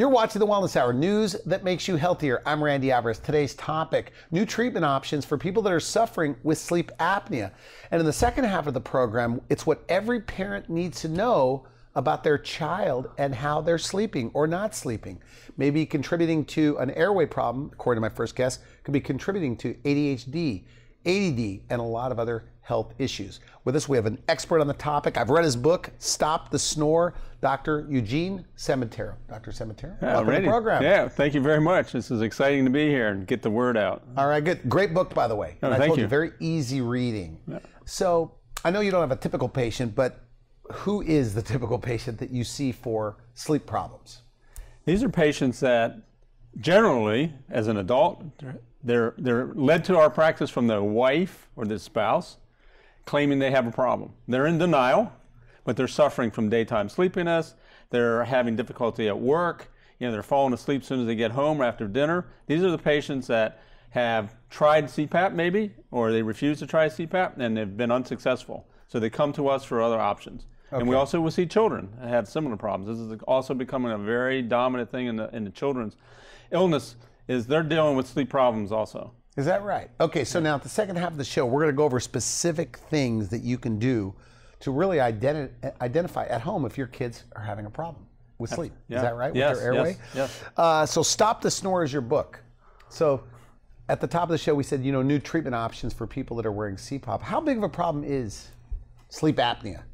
You're watching the Wellness Hour, news that makes you healthier. I'm Randy Alvarez. Today's topic new treatment options for people that are suffering with sleep apnea. And in the second half of the program, it's what every parent needs to know about their child and how they're sleeping or not sleeping. Maybe contributing to an airway problem, according to my first guest, could be contributing to ADHD, ADD, and a lot of other health issues. With us, we have an expert on the topic. I've read his book, Stop the Snore, Dr. Eugene Sambataro. Dr. Sambataro, Yeah, welcome to the program. Yeah, thank you very much. This is exciting to be here and get the word out. All right, good. Great book, by the way. Oh, and I thank told you, you. very easy reading. So I know you don't have a typical patient, but who is the typical patient that you see for sleep problems? These are patients that generally, as an adult, they're, they're led to our practice from their wife or their spouse claiming they have a problem. They're in denial, but they're suffering from daytime sleepiness. They're having difficulty at work. You know, they're falling asleep as soon as they get home or after dinner. These are the patients that have tried CPAP maybe, or they refuse to try CPAP and they've been unsuccessful. So they come to us for other options. And we also will see children that have similar problems. This is also becoming a very dominant thing in the, in the children's illness is they're dealing with sleep problems also. Is that right? Okay, so now at the second half of the show, we're going to go over specific things that you can do to really identi- identify at home if your kids are having a problem with sleep. Is that right? Yes, With their airway? yes, yes. Uh, so, Stop the Snore is your book. So, at the top of the show, we said, you know, new treatment options for people that are wearing CPAP. How big of a problem is sleep apnea?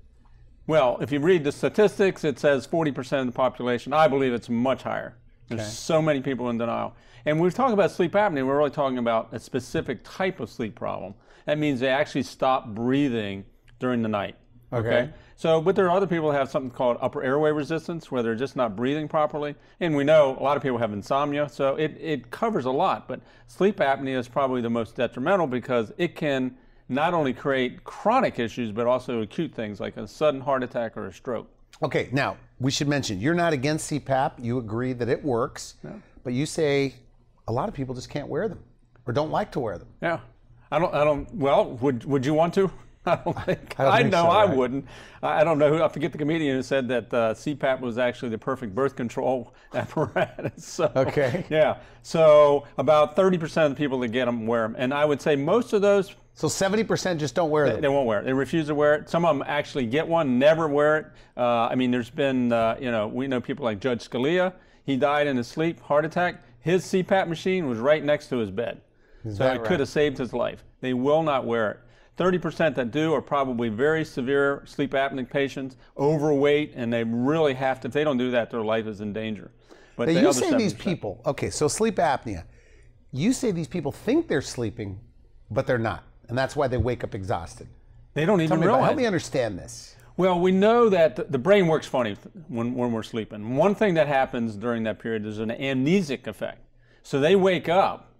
Well, if you read the statistics, it says 40% of the population. I believe it's much higher. There's Okay. so many people in denial. And when we talk about sleep apnea, we're really talking about a specific type of sleep problem. That means they actually stop breathing during the night. Okay. So, but there are other people who have something called upper airway resistance, where they're just not breathing properly. And we know a lot of people have insomnia, so it, it covers a lot. But sleep apnea is probably the most detrimental because it can not only create chronic issues, but also acute things like a sudden heart attack or a stroke. Okay, now we should mention you're not against CPAP. You agree that it works, but you say a lot of people just can't wear them or don't like to wear them. Yeah. I don't, I don't, well, would, would you want to? I don't think. I don't I, think know so, I right? wouldn't. I I don't know who, I forget the comedian who said that uh, CPAP was actually the perfect birth control apparatus. So, Okay. Yeah. So about 30% of the people that get them wear them. And I would say most of those, So 70% just don't wear them. they won't wear it. They refuse to wear it. Some of them actually get one, never wear it. Uh, I mean, there's been, uh, you know, we know people like Judge Scalia. He died in his sleep, heart attack. His CPAP machine was right next to his bed. so it right? could have saved his life. They will not wear it. 30% that do are probably very severe sleep apnea patients, overweight, and they really have to, if they don't do that, their life is in danger. But Now, you say these 70% people, okay, so sleep apnea, you say these people think they're sleeping, but they're not. And that's why they wake up exhausted. They don't Tell even about, realize. help me understand this. Well, we know that the brain works funny when, when we're sleeping. One thing that happens during that period is an amnesic effect. So they wake up,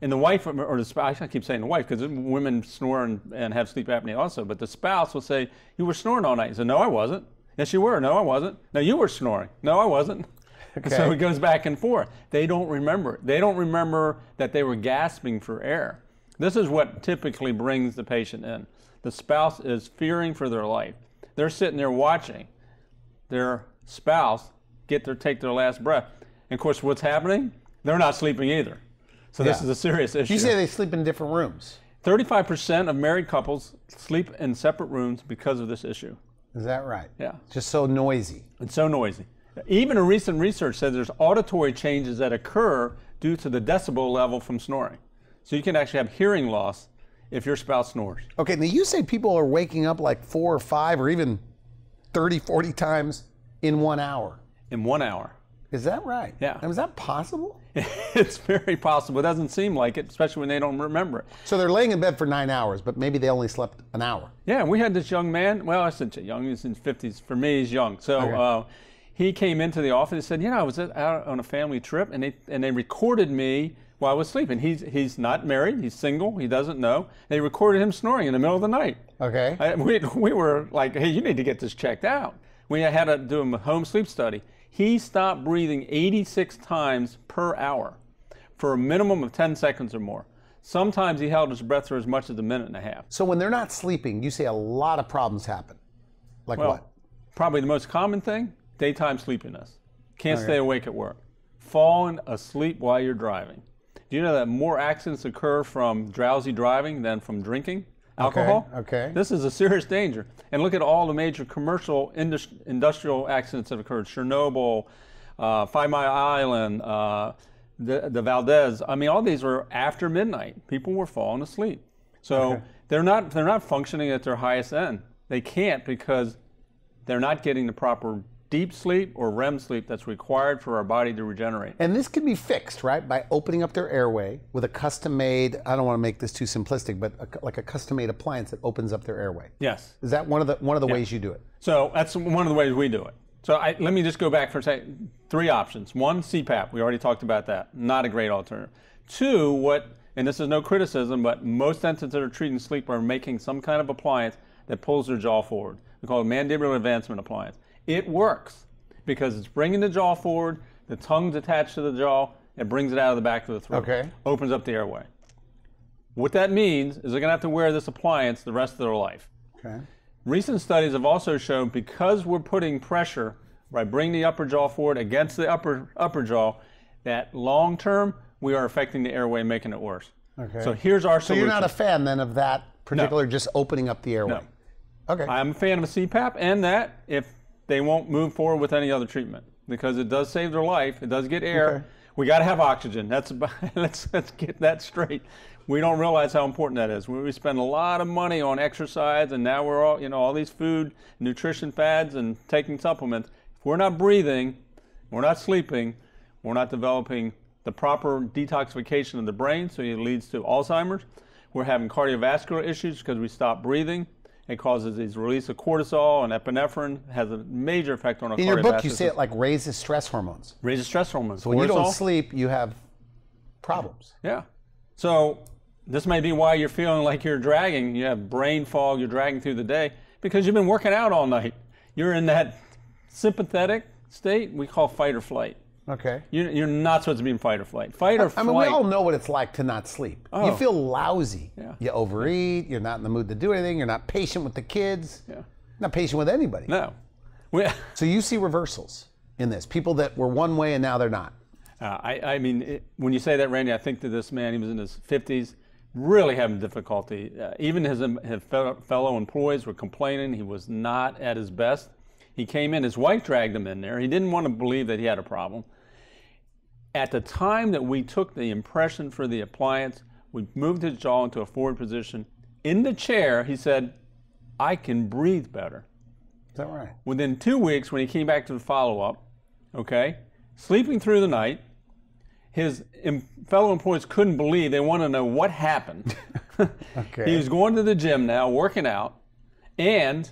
and the wife or the spouse, I keep saying the wife because women snore and, and have sleep apnea also, but the spouse will say, You were snoring all night. He said, No, I wasn't. Yes, you were. No, I wasn't. No, you were snoring. No, I wasn't. Okay. So it goes back and forth. They don't remember. They don't remember that they were gasping for air. This is what typically brings the patient in. The spouse is fearing for their life. They're sitting there watching their spouse get their take their last breath. And of course, what's happening? They're not sleeping either. So this is a serious issue. You say they sleep in different rooms. 35% of married couples sleep in separate rooms because of this issue. Is that right? Yeah. Just so noisy. It's so noisy. Even a recent research said there's auditory changes that occur due to the decibel level from snoring. So you can actually have hearing loss if your spouse snores. Okay, now you say people are waking up like four or five or even 30, 40 times in one hour. in one hour. Is that right? Yeah. And is that possible? it's very possible. It doesn't seem like it, especially when they don't remember it. So they're laying in bed for nine hours, but maybe they only slept an hour. Yeah, we had this young man. Well, I said young. He's in his 50s. For me, he's young. So Okay. uh, he came into the office and said, "You know, I was out on a family trip, and they and they recorded me while I was sleeping. He's he's not married. He's single. He doesn't know. They recorded him snoring in the middle of the night. Okay. I, we, we were like, hey, you need to get this checked out. We had to do a home sleep study. He stopped breathing 86 times per hour for a minimum of 10 seconds or more. Sometimes he held his breath for as much as a minute and a half. So when they're not sleeping, you say a lot of problems happen. Like Well, what? probably the most common thing daytime sleepiness. Can't stay awake at work. fallen asleep while you're driving. Do you know that more accidents occur from drowsy driving than from drinking alcohol? okay. okay. This is a serious danger. And look at all the major commercial indus- industrial accidents that occurred Chernobyl, uh, Five Mile Island, uh, the, the Valdez. I mean, all these were after midnight. People were falling asleep. So Okay. they're, not, they're not functioning at their highest end. They can't because they're not getting the proper deep sleep or REM sleep that's required for our body to regenerate. And this can be fixed, right, by opening up their airway with a custom made, I don't want to make this too simplistic, but a, like a custom made appliance that opens up their airway. Yes. Is that one of the one of the ways you do it? So that's one of the ways we do it. So I, let me just go back for a second. Three options. One, CPAP. We already talked about that. Not a great alternative. Two, what, and this is no criticism, but most dentists that are treating sleep are making some kind of appliance that pulls their jaw forward. We call it mandibular advancement appliance. It works because it's bringing the jaw forward, the tongue's attached to the jaw, it brings it out of the back of the throat. Okay. Opens up the airway. What that means is they're going to have to wear this appliance the rest of their life. Okay. Recent studies have also shown because we're putting pressure by bringing the upper jaw forward against the upper upper jaw, that long term we are affecting the airway, making it worse. Okay. So here's our So solution. you're not a fan then of that particular just opening up the airway? No. Okay. I'm a fan of a CPAP and that if they won't move forward with any other treatment because it does save their life. It does get air. Okay. We got to have oxygen. That's about, let's let's get that straight. We don't realize how important that is. We, we spend a lot of money on exercise, and now we're all you know all these food, nutrition fads, and taking supplements. If we're not breathing, we're not sleeping, we're not developing the proper detoxification of the brain, so it leads to Alzheimer's. We're having cardiovascular issues because we stop breathing. It causes these release of cortisol and epinephrine. Has a major effect on our In your book, you say it like raises stress hormones. raises stress hormones. So When you don't sleep, you have problems. Yeah. So this may be why you're feeling like you're dragging. You have brain fog. You're dragging through the day because you've been working out all night. You're in that sympathetic state we call fight or flight. Okay. You're, you're not supposed to be in fight or flight. Fight or I flight. mean, we all know what it's like to not sleep. You Oh. feel lousy. Yeah. You overeat. You're not in the mood to do anything. You're not patient with the kids. Yeah. Not patient with anybody. No. We, uh, So you see reversals in this. People that were one way and now they're not. I, I mean, it, when you say that, Randy, I think that this man, he was in his 50s, really having difficulty. Uh, even his, his fellow fellow employees were complaining he was not at his best. He came in, his wife dragged him in there. He didn't want to believe that he had a problem. At the time that we took the impression for the appliance, we moved his jaw into a forward position. In the chair, he said, I can breathe better. Is that right? Within two weeks, when he came back to the follow up, okay, sleeping through the night, his fellow employees couldn't believe. They wanted to know what happened. Okay. He was going to the gym now, working out, and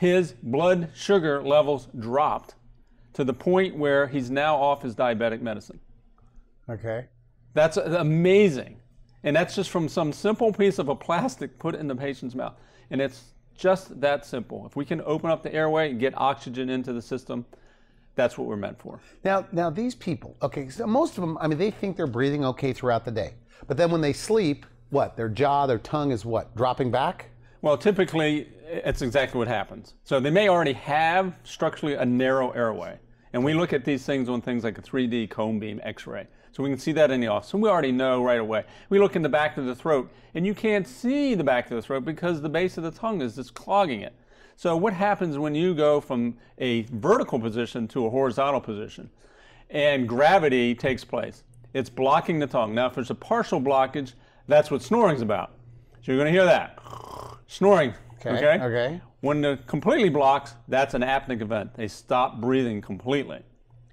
his blood sugar levels dropped to the point where he's now off his diabetic medicine. Okay. That's amazing. And that's just from some simple piece of a plastic put in the patient's mouth. And it's just that simple. If we can open up the airway and get oxygen into the system, that's what we're meant for. Now, now these people. Okay, so most of them. I mean, they think they're breathing okay throughout the day, but then when they sleep, what? Their jaw, their tongue is what? Dropping back. Well, typically, it's exactly what happens. So they may already have structurally a narrow airway. And we look at these things on things like a 3D cone beam x ray. So we can see that in the office. And we already know right away. We look in the back of the throat, and you can't see the back of the throat because the base of the tongue is just clogging it. So what happens when you go from a vertical position to a horizontal position and gravity takes place? It's blocking the tongue. Now, if there's a partial blockage, that's what snoring's about. So you're going to hear that snoring. Okay, okay. okay. When it completely blocks, that's an apneic event. They stop breathing completely,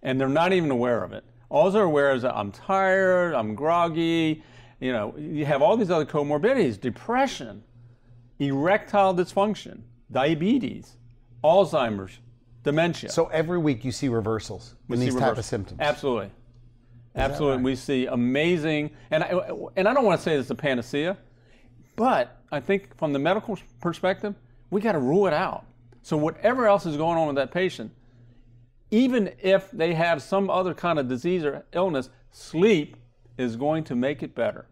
and they're not even aware of it. All they're aware is that I'm tired, I'm groggy. You know, you have all these other comorbidities: depression, erectile dysfunction, diabetes, Alzheimer's, dementia. So every week you see reversals in see these type of symptoms. Absolutely. Absolutely. right? We see amazing, and I, and I don't want to say it's a panacea, but I think from the medical perspective, we got to rule it out. So whatever else is going on with that patient, even if they have some other kind of disease or illness, sleep is going to make it better.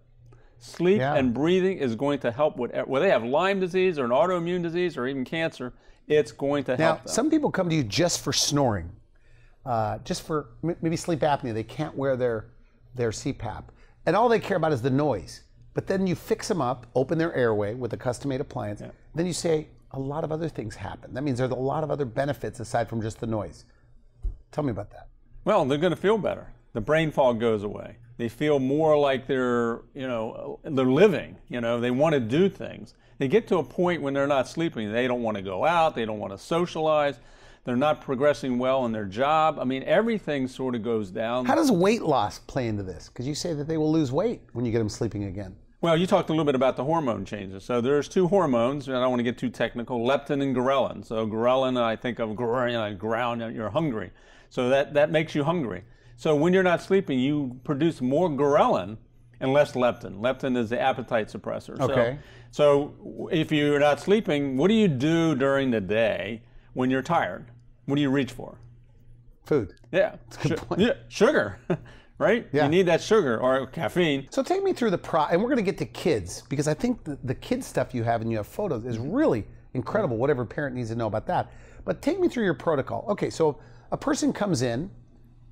Sleep Yeah. and breathing is going to help with whether they have Lyme disease or an autoimmune disease or even cancer. It's going to Now, help them. some people come to you just for snoring. uh, just for maybe sleep apnea, they can't wear their their CPAP, and all they care about is the noise. But then you fix them up, open their airway with a custom-made appliance. Then you say a lot of other things happen. That means there's a lot of other benefits aside from just the noise. Tell me about that. Well, they're going to feel better. The brain fog goes away. They feel more like they're, you know, they're living. You know, they want to do things. They get to a point when they're not sleeping. They don't want to go out. They don't want to socialize. They're not progressing well in their job. I mean, everything sort of goes down. How does weight loss play into this? Because you say that they will lose weight when you get them sleeping again. Well, you talked a little bit about the hormone changes. So there's two hormones, and I don't want to get too technical: leptin and ghrelin. So ghrelin, I think of gr- you know, ground, you're hungry. So that that makes you hungry. So when you're not sleeping, you produce more ghrelin and less leptin. Leptin is the appetite suppressor. Okay. So, so if you're not sleeping, what do you do during the day when you're tired? What do you reach for? Food. Yeah, good Su- point. yeah, sugar, right? Yeah. You need that sugar or caffeine. So take me through the pro, and we're going to get to kids because I think the, the kids stuff you have and you have photos is really incredible. Whatever parent needs to know about that. But take me through your protocol. Okay, so a person comes in,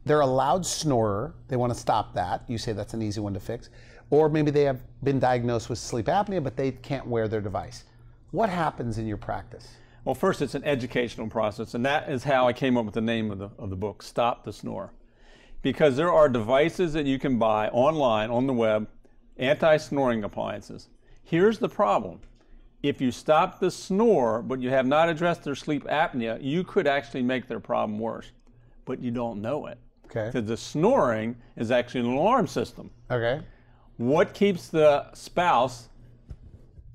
they're a loud snorer. They want to stop that. You say that's an easy one to fix. Or maybe they have been diagnosed with sleep apnea, but they can't wear their device. What happens in your practice? Well, first, it's an educational process, and that is how I came up with the name of the, of the book, Stop the Snore. Because there are devices that you can buy online on the web, anti snoring appliances. Here's the problem if you stop the snore, but you have not addressed their sleep apnea, you could actually make their problem worse, but you don't know it. Okay. Because the snoring is actually an alarm system. Okay. What keeps the spouse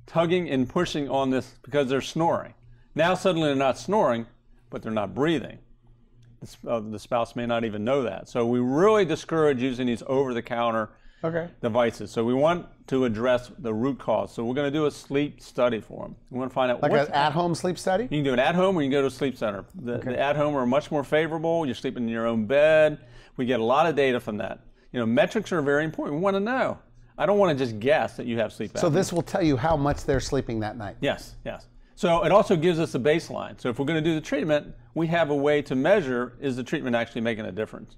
tugging and pushing on this because they're snoring? Now suddenly they're not snoring, but they're not breathing. The, uh, the spouse may not even know that. So we really discourage using these over-the-counter Okay. devices. So we want to address the root cause. So we're going to do a sleep study for them. We want to find out Like what's an at home sleep study? you can do it at home or you can go to a sleep center. The, the at home are much more favorable. You're sleeping in your own bed. We get a lot of data from that. You know, metrics are very important. We want to know. I don't want to just guess that you have sleep apnea. So this will tell you how much they're sleeping that night. Yes, yes. So it also gives us a baseline. So if we're going to do the treatment, we have a way to measure is the treatment actually making a difference?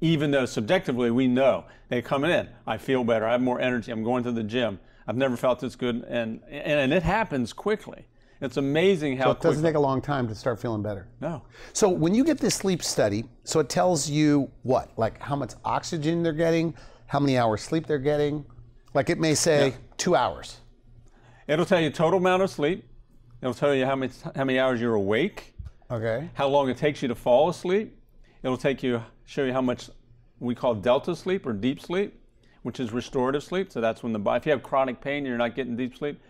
Even though subjectively we know they coming in, I feel better, I have more energy, I'm going to the gym, I've never felt this good, and and, and it happens quickly. It's amazing how It doesn't quickly. take a long time to start feeling better. no. So when you get this sleep study, so it tells you what, like how much oxygen they're getting, how many hours sleep they're getting. Like it may say two hours. It'll tell you total amount of sleep. It'll tell you how many how many hours you're awake, Okay. how long it takes you to fall asleep. It'll take you show you how much we call delta sleep or deep sleep, which is restorative sleep. So that's when the body if you have chronic pain and you're not getting deep sleep,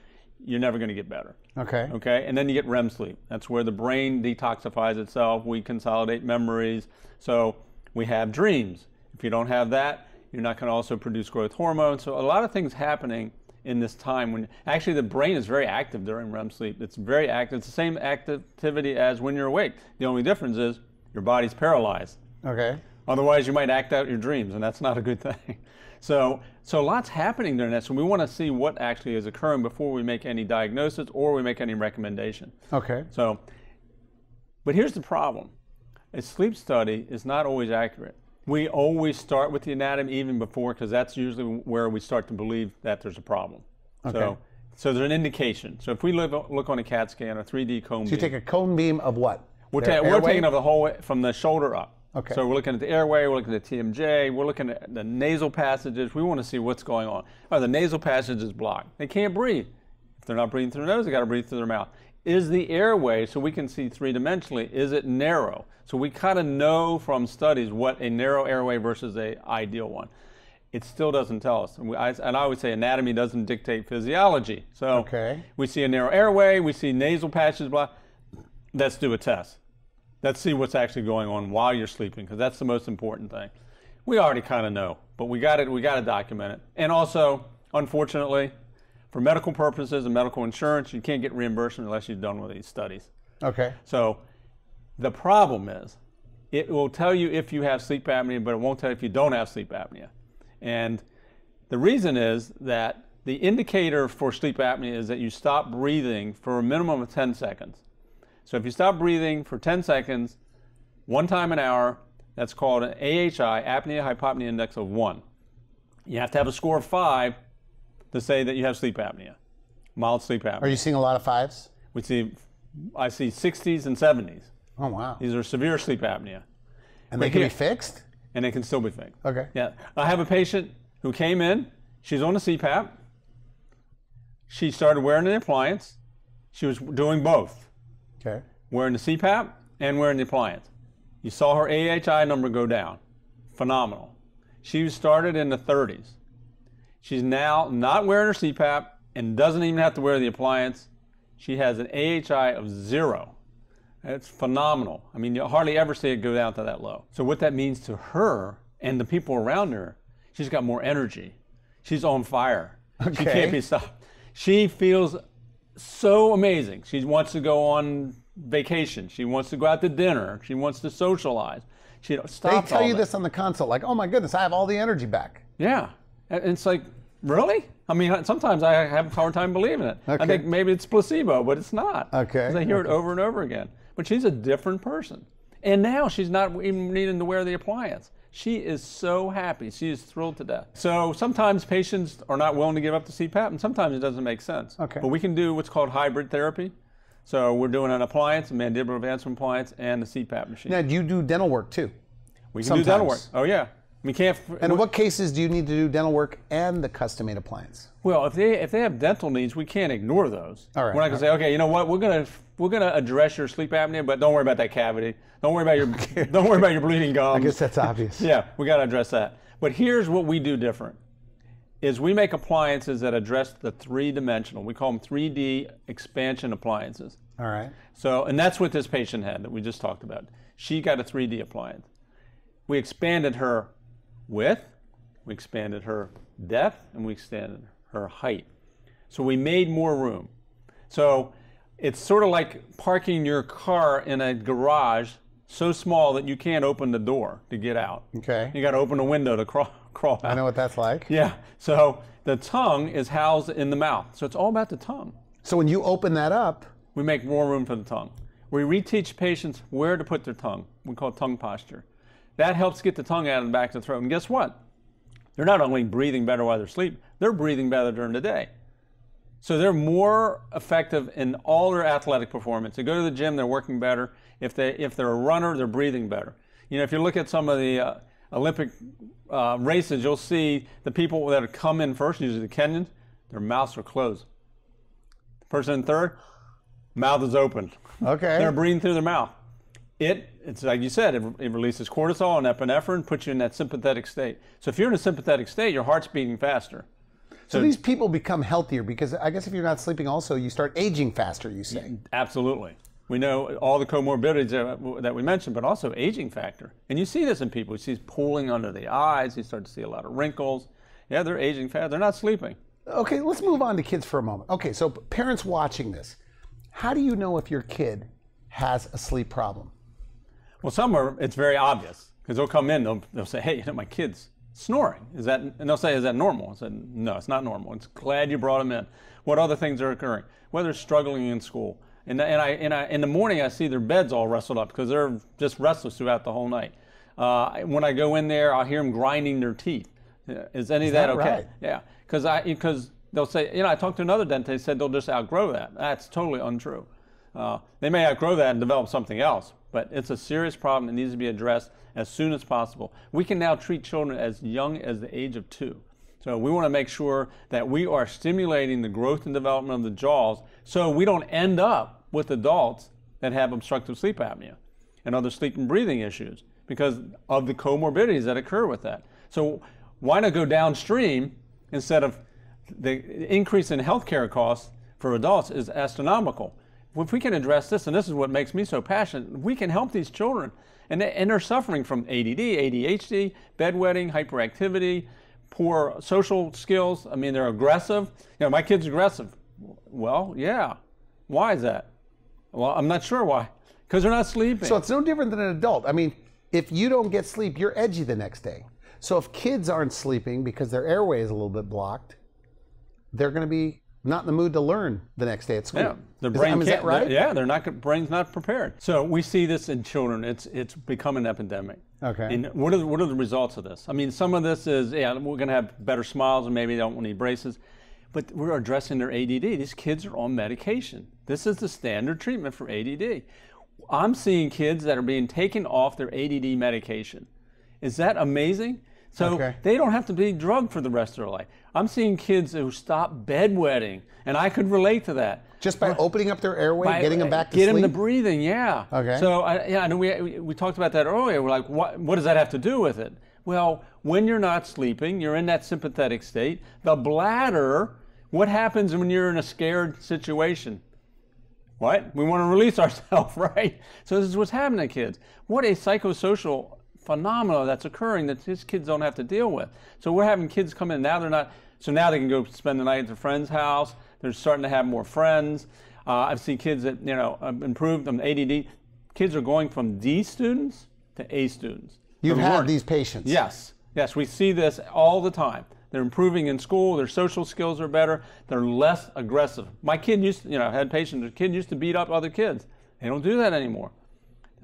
you're never going to get better. Okay. Okay? And then you get REM sleep. That's where the brain detoxifies itself, we consolidate memories. So we have dreams. If you don't have that, you're not going to also produce growth hormone. So a lot of things happening in this time when actually the brain is very active during REM sleep. It's very active. It's the same activity as when you're awake. The only difference is your body's paralyzed. Okay. Otherwise, you might act out your dreams, and that's not a good thing. So, so lots happening during that. So we want to see what actually is occurring before we make any diagnosis or we make any recommendation. Okay. So, but here's the problem: a sleep study is not always accurate. We always start with the anatomy even before, because that's usually where we start to believe that there's a problem. Okay. So, so there's an indication. So if we live, look on a CAT scan, a 3D cone beam, So you take a cone beam of what? we're, ta- we're taking of the whole way from the shoulder up. Okay. So we're looking at the airway, we're looking at the TMJ, we're looking at the nasal passages. We want to see what's going on. Are the nasal passages blocked? They can't breathe. If they're not breathing through their nose, they got to breathe through their mouth. Is the airway, so we can see three dimensionally, is it narrow? So we kind of know from studies what a narrow airway versus a ideal one. It still doesn't tell us. And, we, I, and I always say anatomy doesn't dictate physiology. So Okay. we see a narrow airway, we see nasal passages blah. Let's do a test. Let's see what's actually going on while you're sleeping, because that's the most important thing. We already kind of know, but we got it. We got to document it. And also, unfortunately, for medical purposes and medical insurance, you can't get reimbursement unless you've done one of these studies. Okay. So, the problem is, it will tell you if you have sleep apnea, but it won't tell you if you don't have sleep apnea. And the reason is that the indicator for sleep apnea is that you stop breathing for a minimum of 10 seconds. So if you stop breathing for 10 seconds, one time an hour, That's called an AHI, apnea hypopnea index of one. You have to have a score of five to say that you have sleep apnea, mild sleep apnea. Are you seeing a lot of fives? we see, I see 60s and 70s. Oh wow. These are severe sleep apnea, And they But can here- be fixed? and they can still be fixed. Okay. Yeah, I have a patient who came in. She's on a CPAP. She started wearing an appliance. She was doing both, Okay. wearing the CPAP and wearing the appliance. You saw her AHI number go down. Phenomenal. She started in the 30s. She's now not wearing her CPAP and doesn't even have to wear the appliance. She has an AHI of zero. It's phenomenal. I mean, you hardly ever see it go down to that low. So, what that means to her and the people around her, she's got more energy. She's on fire. She can't be stopped. She feels so amazing. She wants to go on vacation. She wants to go out to dinner. She wants to socialize. She They stop tell you this on the console, like, oh my goodness, I have all the energy back. Yeah. And it's like, really? I mean, sometimes I have a hard time believing it. I think maybe it's placebo, but it's not. Okay, I hear okay. it over and over again. But she's a different person. And now she's not even needing to wear the appliance. She is so happy. She is thrilled to death. So sometimes patients are not willing to give up the CPAP, and sometimes it doesn't make sense. Okay. But we can do what's called hybrid therapy. So we're doing an appliance, a mandibular advancement appliance, and the CPAP machine. Now, do you do dental work too? we can do dental work. Oh yeah. We can't. And in what cases do you need to do dental work and the custom made appliance? Well, if they if they have dental needs, we can't ignore those. All right, We're not gonna say, okay, you know what, we're gonna we're gonna address your sleep apnea, but don't worry about that cavity. Don't worry about your don't worry about your bleeding gums. I guess that's obvious. yeah, we gotta address that. But here's what we do different: is we make appliances that address the three-dimensional. We call them 3D expansion appliances. All right. So, and that's what this patient had that we just talked about. She got a 3D appliance. We expanded her width, we expanded her depth, and we expanded her height. So we made more room. So it's sort of like parking your car in a garage so small that you can't open the door to get out. Okay. You got to open a window to crawl, crawl out. I know what that's like. Yeah. So the tongue is housed in the mouth. So it's all about the tongue So when you open that up, we make more room for the tongue. We reteach patients where to put their tongue. We call it tongue posture. That helps get the tongue out of the back of the throat. And guess what? They're not only breathing better while they're asleep, they're breathing better during the day. So they're more effective in all their athletic performance. They go to the gym, they're working better. If, they, if they're a runner, they're breathing better. You know, if you look at some of the uh, Olympic uh, races, you'll see the people that come in first, usually the Kenyans, their mouths are closed. The person in third, mouth is open. okay. They're breathing through their mouth. It, it's like you said, it, it releases cortisol and epinephrine, puts you in that sympathetic state. So if you're in a sympathetic state, your heart's beating faster. so these people become healthier because I guess if you're not sleeping, also you start aging faster. You say. Absolutely. We know all the comorbidities that, that we mentioned, but also aging factor. And you see this in people. You see pooling under the eyes. You start to see a lot of wrinkles. Yeah, they're aging fast. They're not sleeping. Okay, let's move on to kids for a moment. Okay, so parents watching this, how do you know if your kid has a sleep problem? Well, some are, it's very obvious because they'll come in, they'll, they'll say, hey, you know, my kid's snoring. Is that, and they'll say, is that normal? I said, no, it's not normal. It's glad you brought him in. What other things are occurring? Whether they're struggling in school. And, and, I, and I, in the morning, I see their beds all rustled up because they're just restless throughout the whole night. Uh, when I go in there, I'll hear them grinding their teeth. Is any of that, that okay? right? Yeah, because I because they'll say, you know, I talked to another dentist. They said they'll just outgrow that. That's totally untrue. Uh, they may outgrow that and develop something else, but it's a serious problem that needs to be addressed as soon as possible. We can now treat children as young as the age of two. So we want to make sure that we are stimulating the growth and development of the jaws so we don't end up with adults that have obstructive sleep apnea and other sleep and breathing issues because of the comorbidities that occur with that. So why not go downstream instead of the increase in healthcare costs for adults is astronomical. If we can address this, and this is what makes me so passionate, we can help these children. And, they, and they're suffering from ADD, ADHD, bedwetting, hyperactivity, poor social skills. I mean, they're aggressive. You know, my kid's aggressive. Well, yeah. Why is that? Well, I'm not sure why. Because they're not sleeping. So it's no different than an adult. I mean, if you don't get sleep, you're edgy the next day. So if kids aren't sleeping because their airway is a little bit blocked, they're going to be not in the mood to learn the next day at school. Yeah, the Is- brain I mean, is can't. that right? Yeah, they're not. Brain's not prepared. So we see this in children. It's it's become an epidemic. Okay. And what are the, what are the results of this? I mean, some of this is yeah, we're going to have better smiles and maybe they don't need braces, but we're addressing their ADD. These kids are on medication. This is the standard treatment for ADD. I'm seeing kids that are being taken off their ADD medication. Is that amazing? So Okay. they don't have to be drugged for the rest of their life. I'm seeing kids who stop bedwetting, and I could relate to that. Just by opening up their airway, By- getting them back to get sleep. them to breathing, yeah. Okay. So I, yeah, I know we, we we talked about that earlier. We're like, what what does that have to do with it? Well, when you're not sleeping, you're in that sympathetic state. The bladder. What happens when you're in a scared situation? What? We want to release ourselves, right? So this is what's happening to kids. What a psychosocial phenomenon that's occurring that these kids don't have to deal with. So we're having kids come in now. They're not. So now they can go spend the night at their friend's house. They're starting to have more friends. Uh, I've seen kids that you know have improved on ADD. Kids are going from D students to A students. You've had learning. these patients. Yes, yes, we see this all the time. They're improving in school. Their social skills are better. They're less aggressive. My kid used, to, you know, had patients. The kid used to beat up other kids. They don't do that anymore.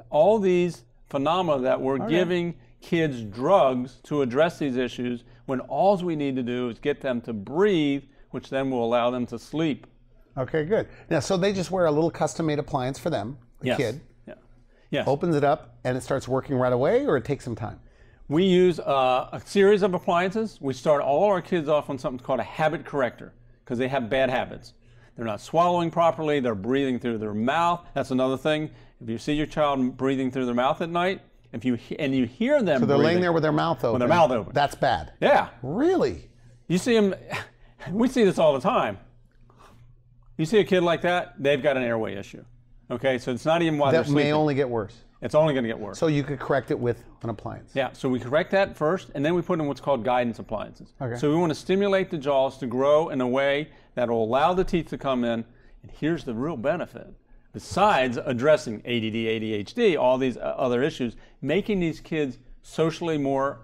All these phenomena that we're giving kids drugs to address these issues, when all we need to do is get them to breathe, which then will allow them to sleep. Okay, good. Now, so they just wear a little custom-made appliance for them, the Yes. kid, Yeah. Yes. opens it up, and it starts working right away, or it takes some time. We use uh, a series of appliances. We start all our kids off on something called a habit corrector because they have bad habits. They're not swallowing properly, they're breathing through their mouth. That's another thing. If you see your child breathing through their mouth at night, if you and you hear them So they're breathing, laying there with their mouth open. With their mouth open. That's bad. Yeah. Really? You see them we see this all the time. You see a kid like that, they've got an airway issue. Okay? So it's not even why That they're may only get worse. it's only going to get worse. So you could correct it with an appliance. Yeah, so we correct that first, and then we put in what's called guidance appliances. Okay. So we want to stimulate the jaws to grow in a way that will allow the teeth to come in. And here's the real benefit. Besides addressing ADD, ADHD, all these uh, other issues, making these kids socially more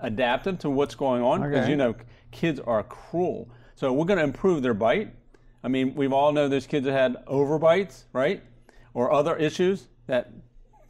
adaptive to what's going on, because Okay. you know kids are cruel. So we're going to improve their bite. I mean, we've all know there's kids that had overbites, right, or other issues that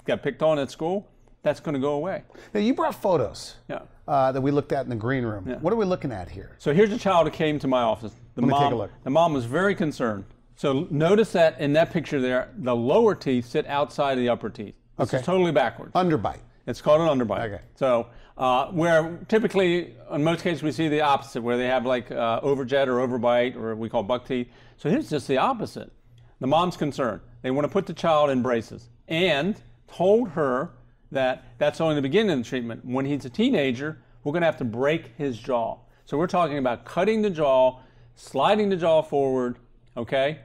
got picked on at school. That's going to go away. Now you brought photos Yeah. uh, that we looked at in the green room. Yeah. What are we looking at here? So here's a child who came to my office. The me mom, take a look. The mom was very concerned. So notice that in that picture there, the lower teeth sit outside of the upper teeth. This Okay. is totally backwards. Underbite. It's called an underbite. Okay. So uh, where typically, in most cases, we see the opposite, where they have like uh, overjet or overbite, or we call buck teeth. So here's just the opposite. The mom's concerned. They want to put the child in braces and told her that that's only the beginning of the treatment. When he's a teenager, we're going to have to break his jaw. So we're talking about cutting the jaw, sliding the jaw forward, okay,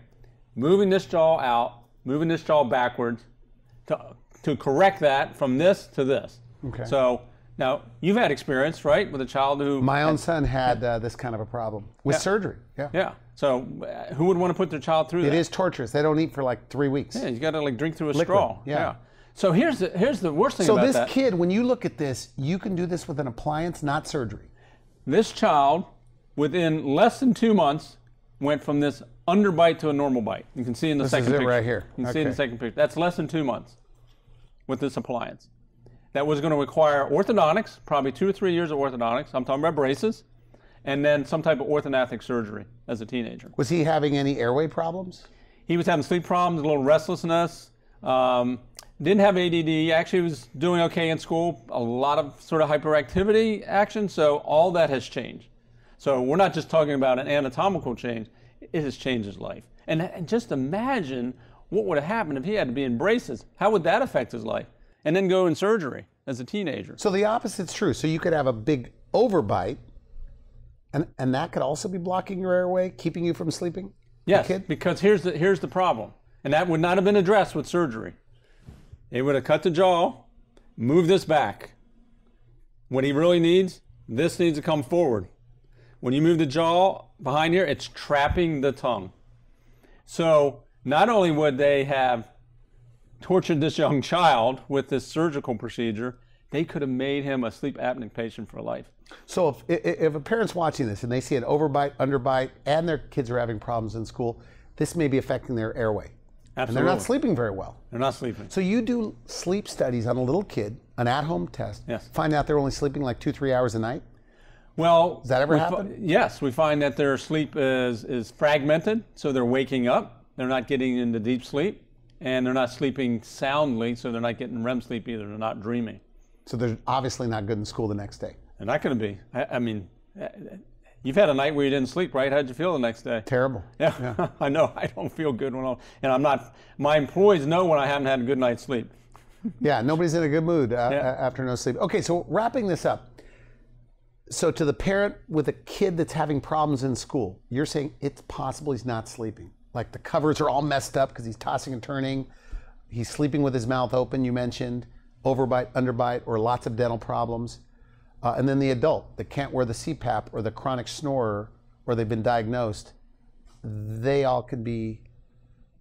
moving this jaw out, moving this jaw backwards, to, to correct that from this to this. Okay. So now you've had experience, right, with a child who. My own son had uh, this kind of a problem with Yeah. surgery. Yeah. Yeah. So uh, who would want to put their child through It that? is torturous. They don't eat for like three weeks. Yeah, you got to like drink through a Liquid, straw. yeah. So here's the here's the worst thing about it. So about this that. kid, when you look at this, you can do this with an appliance, not surgery. this child, within less than two months, went from this underbite to a normal bite. You can see in the This second is it picture. right here. You can see in the second picture. That's less than two months with this appliance. That was going to require orthodontics, probably two or three years of orthodontics. I'm talking about braces, and then some type of orthodontic surgery as a teenager. Was he having any airway problems? He was having sleep problems, a little restlessness. Um, didn't have ADD. Actually, was doing okay in school. A lot of sort of hyperactivity action. So all that has changed. So we're not just talking about an anatomical change. It has changed his life. And, and just imagine what would have happened if he had to be in braces. How would that affect his life? And then go in surgery as a teenager. So the opposite's true. So you could have a big overbite, and and that could also be blocking your airway, keeping you from sleeping. Yes, kid? because here's the here's the problem, and that would not have been addressed with surgery. They would have cut the jaw, moved this back. What he really needs, this needs to come forward. When you move the jaw behind here, it's trapping the tongue. So not only would they have tortured this young child with this surgical procedure, they could have made him a sleep apnea patient for life. So if, if if a parent's watching this and they see an overbite, underbite, and their kids are having problems in school, this may be affecting their airway. Absolutely. And they're not sleeping very well. They're not sleeping. So you do sleep studies on a little kid, an at-home test. Yes. Find out they're only sleeping like two, three hours a night. Well, Does that ever happen? yes, we find that their sleep is is fragmented, so they're waking up, they're not getting into deep sleep, and they're not sleeping soundly, so they're not getting REM sleep either. They're not dreaming. So they're obviously not good in school the next day. They're not going to be. I, I mean, uh, you've had a night where you didn't sleep, right? How'd you feel the next day? Terrible. Yeah, I know. I don't feel good when I'm, and I'm not. My employees know when I haven't had a good night's sleep. Yeah, nobody's in a good mood uh, Yeah. after no sleep. Okay, so wrapping this up. So to the parent with a kid that's having problems in school, you're saying it's possible he's not sleeping. Like the covers are all messed up because he's tossing and turning. He's sleeping with his mouth open, you mentioned, overbite, underbite, or lots of dental problems. Uh, and then the adult that can't wear the CPAP or the chronic snorer or they've been diagnosed, they all could be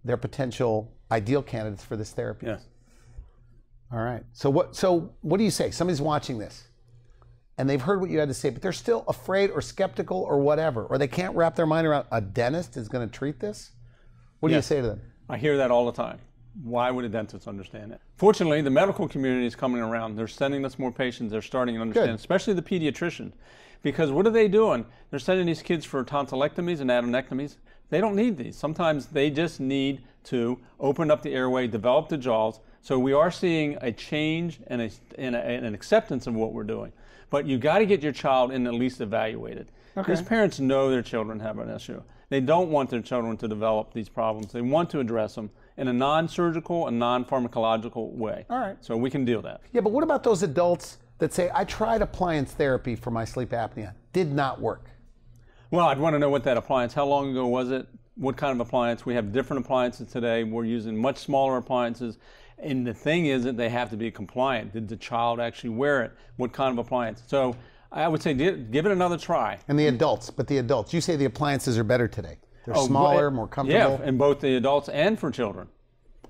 their potential ideal candidates for this therapy. Yes. All right. So what? So what do you say? Somebody's watching this, and they've heard what you had to say, but they're still afraid or skeptical or whatever, or they can't wrap their mind around a dentist is going to treat this. What do you say to them? I hear that all the time. Why would a dentist understand it? Fortunately, the medical community is coming around. They're sending us more patients. They're starting to understand, Good. especially the pediatrician. Because what are they doing? They're sending these kids for tonsillectomies and adenectomies. They don't need these. Sometimes they just need to open up the airway, develop the jaws. So we are seeing a change and, a, and, a, and an acceptance of what we're doing. But you got to get your child in at least evaluated. Because parents know their children have an issue. They don't want their children to develop these problems. They want to address them in a non-surgical and non-pharmacological way. All right. So we can deal that. Yeah, but what about those adults that say, "I tried appliance therapy for my sleep apnea, did not work"? Well, I'd want to know what that appliance. How long ago was it? What kind of appliance? We have different appliances today. We're using much smaller appliances. And the thing is that they have to be compliant. Did the child actually wear it? What kind of appliance? So I would say give it another try. And the adults, but the adults, you say the appliances are better today. They're Oh, smaller, more comfortable. Yeah, in both the adults and for children.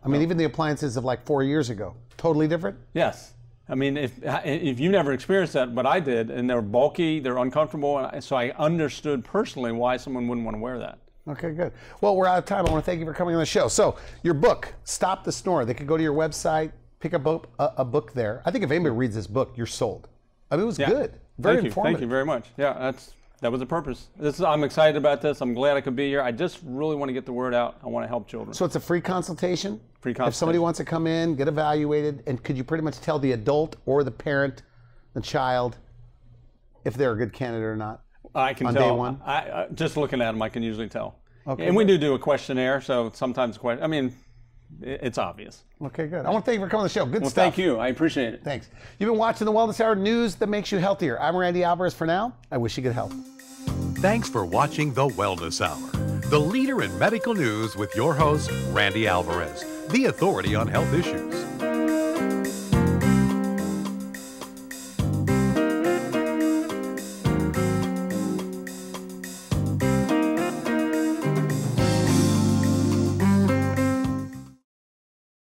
I mean, even the appliances of like four years ago, totally different. Yes. I mean, if if you never experienced that, but I did, and they're bulky, they're uncomfortable, and so I understood personally why someone wouldn't want to wear that. Okay, good. Well, we're out of time. I want to thank you for coming on the show. So, your book, Stop the Snore, they could go to your website, pick up a, a, a book there. I think if anybody reads this book, you're sold. I mean, it was Yeah. good. Very thank you. informative. Thank you very much. Yeah, that's that was the purpose. This is, I'm excited about this. I'm glad I could be here. I just really want to get the word out. I want to help children. So, it's a free consultation. Free consultation. If somebody wants to come in, get evaluated, and could you pretty much tell the adult or the parent, the child, if they're a good candidate or not? I can on tell. day one? I, I, just looking at them, I can usually tell. Okay, and we do do a questionnaire, so sometimes question. I mean, it's obvious. Okay, good. I want to thank you for coming on the show. Good Well, stuff. thank you. I appreciate it. Thanks. You've been watching the Wellness Hour news that makes you healthier. I'm Randy Alvarez for now. I wish you good health. Thanks for watching The Wellness Hour, the leader in medical news with your host, Randy Alvarez, the authority on health issues.